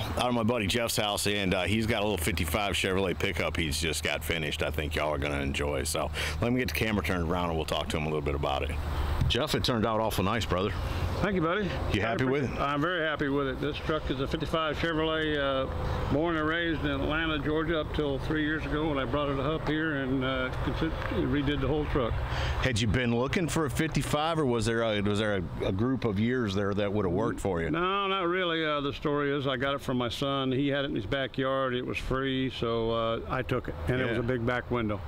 Out of my buddy Jeff's house, and uh, he's got a little 55 Chevrolet pickup he's just got finished. I think y'all are going to enjoy. So let me get the camera turned around and we'll talk to him a little bit about it. Jeff, it turned out awful nice, brother. Thank you, buddy. You happy with it? I'm very happy with it. This truck is a 55 Chevrolet, uh, born and raised in Atlanta, Georgia, up till three years ago when I brought it up here and uh, redid the whole truck. Had you been looking for a 55, or was there a, was there a, a group of years there that would have worked for you? No, not really. Uh, the story is I got it from my son. He had it in his backyard. It was free, so uh, I took it, and yeah. it was a big back window.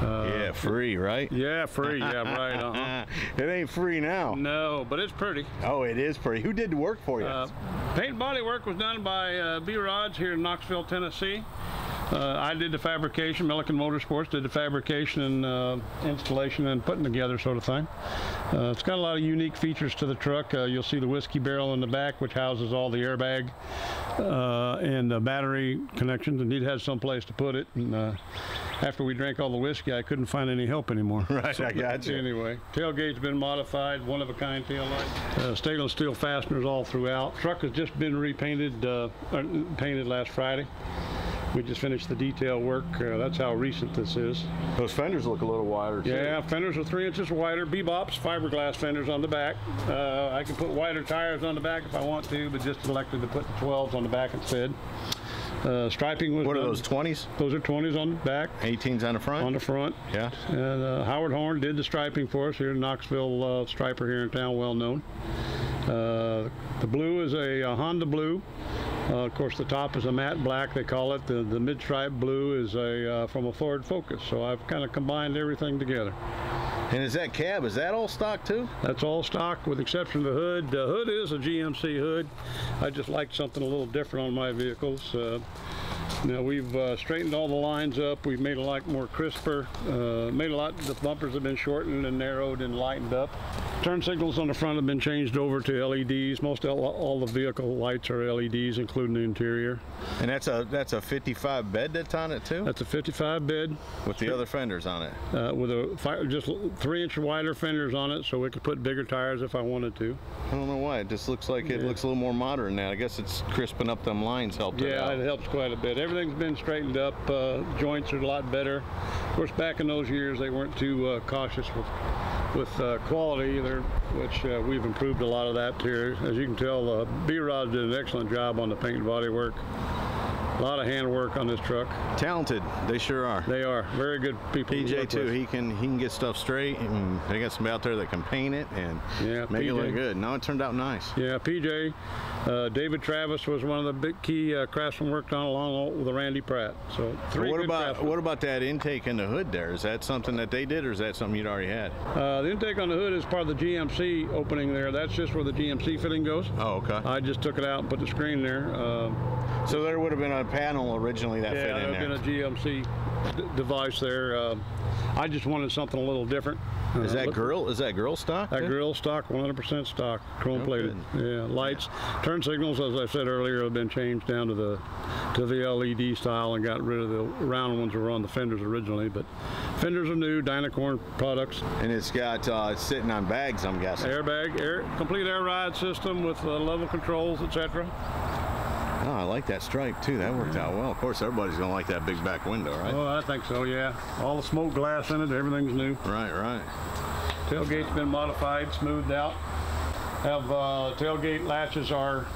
Uh, yeah, free, right? Yeah, free. Yeah, right. Uh-huh. it ain't free now. No, but it's pretty. Oh, it is pretty. Who did the work for you? Uh, paint and body work was done by uh, B Rods here in Knoxville, Tennessee. Uh, I did the fabrication. Milliken Motorsports did the fabrication and uh, installation and putting together sort of thing. Uh, it's got a lot of unique features to the truck. Uh, you'll see the whiskey barrel in the back, which houses all the airbag uh, and the battery connections, and it has some place to put it. And uh, after we drank all the whiskey, I couldn't find any help anymore. Right, so, I got you. Anyway, tailgate's been modified, one of a kind tail light. stainless steel fasteners all throughout. Truck has just been repainted, painted last Friday. We just finished the detail work. Uh, that's how recent this is. Those fenders look a little wider. Too. Yeah, fenders are three inches wider. Bebops fiberglass fenders on the back. Uh, I can put wider tires on the back if I want to, but just elected to put the 12s on the back instead. Uh, striping was What done. are those, 20s? Those are 20s on the back. 18s on the front? On the front. Yeah. And uh, Howard Horn did the striping for us here in Knoxville, uh, striper here in town, well known. Uh, the blue is a, a Honda blue. Uh, of course, the top is a matte black, they call it. The, the mid-stripe blue is a uh, from a Ford Focus. So I've kind of combined everything together. And is that cab, is that all stock too? That's all stock with exception of the hood. The hood is a GMC hood. I just like something a little different on my vehicles. Uh, now we've uh, straightened all the lines up. We've made a lot more crisper. Uh, made a lot, the bumpers have been shortened and narrowed and lightened up. Turn signals on the front have been changed over to LEDs. Most all, all the vehicle lights are LEDs, including the interior. And that's a that's a 55 bed that's on it too. That's a 55 bed with the other fenders on it. Uh, with a fire, just three inch wider fenders on it, so we could put bigger tires if I wanted to. I don't know why. It just looks like it looks a little more modern now. I guess it's crisping up them lines helped. Yeah, it, it helps quite a bit. Everything's been straightened up. Uh, joints are a lot better. Of course, back in those years, they weren't too uh, cautious with with uh, quality which uh, we've improved a lot of that here. As you can tell, uh, B-Rod did an excellent job on the paint and body work. A lot of handwork on this truck. Talented, they sure are. They are very good people. PJ to too. With. He can he can get stuff straight, and they got somebody out there that can paint it and yeah, make PJ. it look good. No, it turned out nice. Yeah, PJ, uh, David Travis was one of the big key uh, craftsmen worked on along with the Randy Pratt. So three. What about craftsmen. what about that intake in the hood there? Is that something that they did, or is that something you'd already had? Uh, the intake on the hood is part of the GMC opening there. That's just where the GMC fitting goes. Oh, okay. I just took it out and put the screen there. Uh, so there would have been a panel originally that yeah, fit in there. Yeah, there would have been a GMC device there. Uh, I just wanted something a little different. Uh, is that grill? Is that grill stock? That grill stock, 100% stock, chrome plated. Yeah, lights, turn signals, as I said earlier, have been changed down to the to the LED style and got rid of the round ones that were on the fenders originally. But fenders are new, Dynacorn products. And it's got uh, it's sitting on bags, I'm guessing. Airbag, air, complete air ride system with uh, level controls, etc. Oh, I like that stripe too. That worked out well. Of course, everybody's gonna like that big back window, right? Oh, I think so. Yeah. All the smoke glass in it. Everything's new. Right, right. Tailgate's been modified, smoothed out. Have uh, tailgate latches are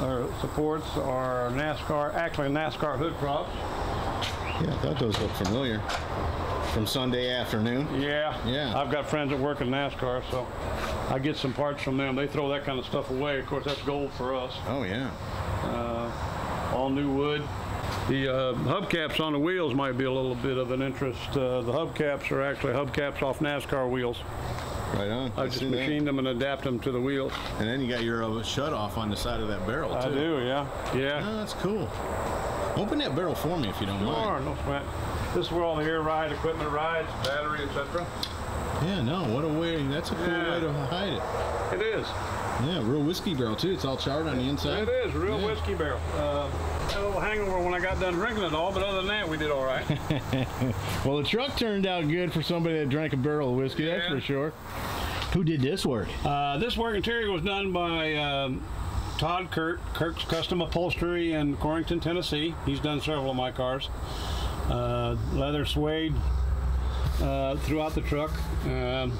our supports are NASCAR, actually NASCAR hood props. Yeah, I thought those looked familiar. From Sunday afternoon? Yeah. Yeah. I've got friends that work in NASCAR, so I get some parts from them. They throw that kind of stuff away. Of course, that's gold for us. Oh, yeah. All new wood. The uh, hubcaps on the wheels might be a little bit of an interest. Uh, the hubcaps are actually hubcaps off NASCAR wheels. Right on. I, I just machined that. them and adapt them to the wheels. And then you got your uh, shut off on the side of that barrel too. I do, yeah, yeah. Oh, that's cool. Open that barrel for me if you don't sure, mind. no sweat. This is where all the air ride equipment rides, battery, etc. Yeah, no, what a way. That's a cool yeah. way to hide it. It is. Yeah, real whiskey barrel too. It's all charred on the inside. It is, real yeah. whiskey barrel. Uh, a little hangover when I got done drinking it all, but other than that, we did all right. well, the truck turned out good for somebody that drank a barrel of whiskey, yeah. that's for sure. Who did this work? Uh, this work interior was done by um, Todd Kurt, Kirk's Custom Upholstery in Corryton, Tennessee. He's done several of my cars. Uh, leather suede uh, throughout the truck. Um,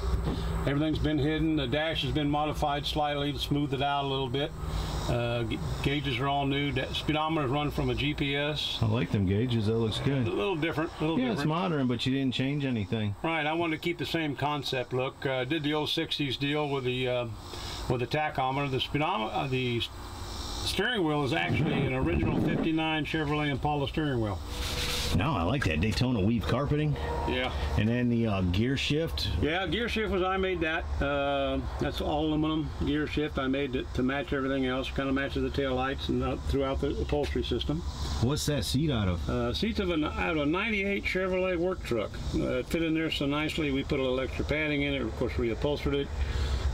everything's been hidden. The dash has been modified slightly to smooth it out a little bit. Uh, gauges are all new. Da- speedometers run from a GPS. I like them gauges. That looks good. A little different. A little Yeah, it's modern, but you didn't change anything. Right, I wanted to keep the same concept look. Uh, did the old '60s deal with the uh, with the tachometer. The speedometer, uh, the steering wheel is actually an original '59 Chevrolet Impala steering wheel. No, I like that Daytona weave carpeting, Yeah. and then the uh, gear shift. Yeah, gear shift was I made that. Uh, that's all aluminum gear shift. I made it to match everything else. Kind of matches the tail lights and uh, throughout the upholstery system. What's that seat out of? Uh, seats of a, out of a 98 Chevrolet work truck. Uh, it fit in there so nicely. We put a little extra padding in it. Of course, we upholstered it.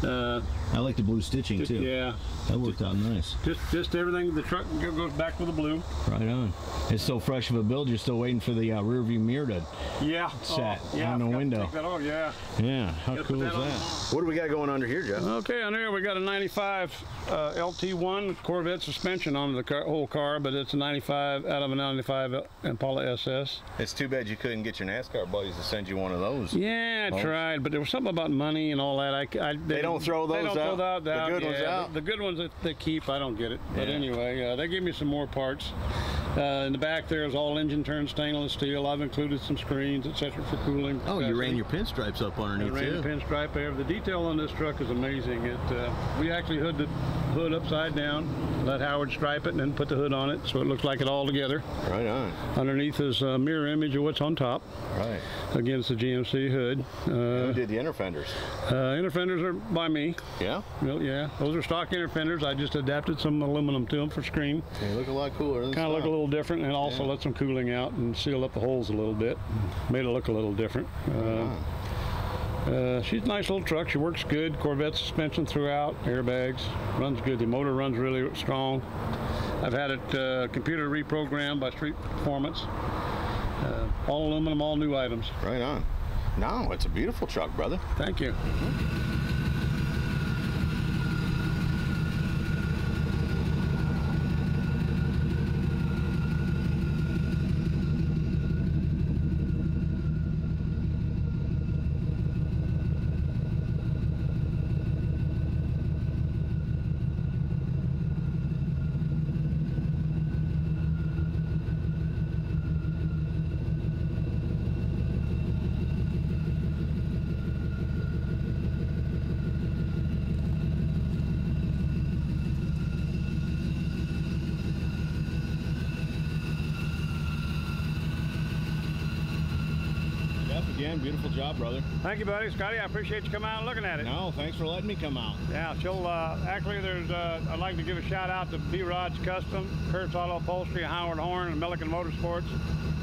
Uh, I like the blue stitching too. yeah, That worked out nice. just just everything. The truck goes back with the blue. Right on. It's so fresh of a build. You're still waiting for the uh, rear view mirror to. Yeah. Set oh, yeah, on the I forgot to window. Take that off. Yeah. Yeah. How Gotta cool put is that on. that? What do we got going under here, Jeff? Okay, on here we got a 95 uh, LT1 Corvette suspension on the car, whole car, but it's a 95 out of a 95 Impala SS. It's too bad you couldn't get your NASCAR buddies to send you one of those. Yeah, I Oh. tried, but there was something about money and all that. I, I They don't throw They those don't out? throw that The out. good ones out? The, the good ones that they keep, I don't get it. But Yeah. anyway, uh, they gave me some more parts. Uh, in the back there is all engine turned stainless steel. I've included some screens, etc., for cooling. Oh, you ran your pinstripes up I underneath ran too. the pinstripe there. The detail on this truck is amazing. It uh, we actually hood the hood upside down, let Howard stripe it, and then put the hood on it, so it looks like it all together. Right on. Underneath is a mirror image of what's on top Right. against the GMC hood. Who Uh, did the inner fenders? uh, inner fenders are by me. Yeah. Well, yeah, those are stock inner fenders. I just adapted some aluminum to them for screen. They look a lot cooler Kind of look a stock. Little different, and also Yeah. let some cooling out and seal up the holes a little bit. Made it look a little different. Uh, uh, she's a nice little truck. She works good. Corvette suspension throughout, airbags, runs good. The motor runs really strong. I've had it uh, computer reprogrammed by Street Performance. Uh, all aluminum, all new items. Right on. No, it's a beautiful truck, brother. Thank you. Jeff, beautiful job, brother. Thank you, buddy. Scotty, I appreciate you coming out and looking at it. No, thanks for letting me come out. Yeah, she'll, uh, actually, there's, uh, I'd like to give a shout out to B. Rod's Custom, Kurt's Auto Upholstery, Howard Horn, and Milliken Motorsports,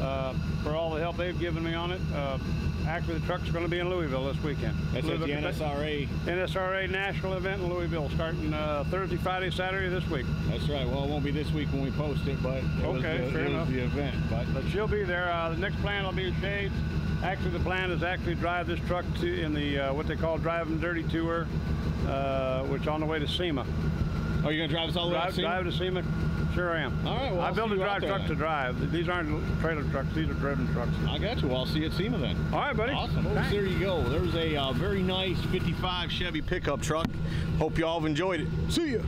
uh, for all the help they've given me on it. Uh, actually, the truck's gonna be in Louisville this weekend. That's at the NSRA. NSRA National event in Louisville, starting, uh, Thursday, Friday, Saturday this week. That's right. Well, it won't be this week when we post it, but it was Okay, the, fair was enough. the event. But But she'll be there. Uh, the next plan will be Shades. Actually, the plan is actually drive this truck to in the uh, what they call driving dirty tour, uh, which on the way to SEMA. oh, you're gonna drive us all the way to SEMA? drive to SEMA. Sure am. All right, well, I I'll built a drive truck then. to drive. These aren't trailer trucks. These are driven trucks. I got you. Well, I'll see you at SEMA then. All right, buddy. Awesome. Well, there you go. There's a uh, very nice 55 Chevy pickup truck. Hope y'all have enjoyed it. See ya.